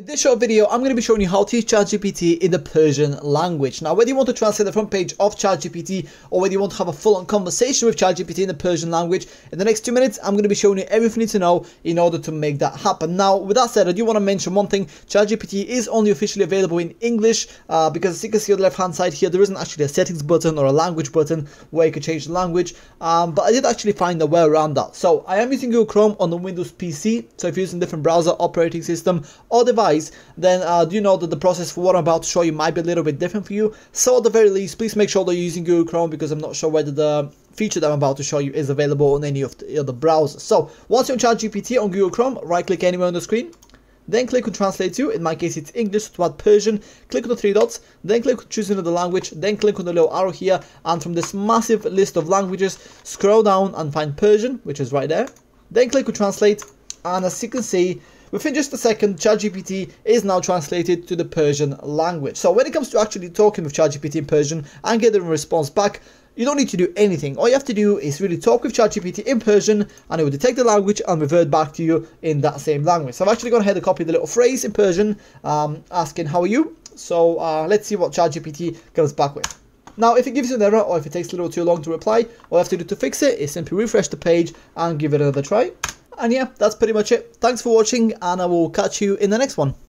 In this short video, I'm going to be showing you how to use ChatGPT in the Persian language. Now, whether you want to translate the front page of ChatGPT or whether you want to have a full-on conversation with ChatGPT in the Persian language, in the next two minutes, I'm going to be showing you everything you need to know in order to make that happen. Now, with that said, I do want to mention one thing. ChatGPT is only officially available in English uh, because as you can see on the left-hand side here, there isn't actually a settings button or a language button where you can change the language. Um, but I did actually find a way around that. So I am using Google Chrome on the Windows PC. So if you're using a different browser, operating system, or device, then uh, do you know that the process for what I'm about to show you might be a little bit different for you. So at the very least, please make sure that you're using Google Chrome because I'm not sure whether the feature that I'm about to show you is available on any of the other browsers. So once you're on ChatGPT on Google Chrome, right click anywhere on the screen. Then click on translate to, in my case it's English to add Persian, click on the three dots, then click on choosing another language, then click on the little arrow here, and from this massive list of languages, scroll down and find Persian, which is right there. Then click on translate, and as you can see, Within just a second, ChatGPT is now translated to the Persian language. So when it comes to actually talking with ChatGPT in Persian and getting a response back, you don't need to do anything. All you have to do is really talk with ChatGPT in Persian and it will detect the language and revert back to you in that same language. So I've actually gone ahead and copied the little phrase in Persian um, asking, how are you? So uh, let's see what ChatGPT comes back with. Now, if it gives you an error or if it takes a little too long to reply, all you have to do to fix it is simply refresh the page and give it another try. And yeah, that's pretty much it. Thanks for watching and I will catch you in the next one.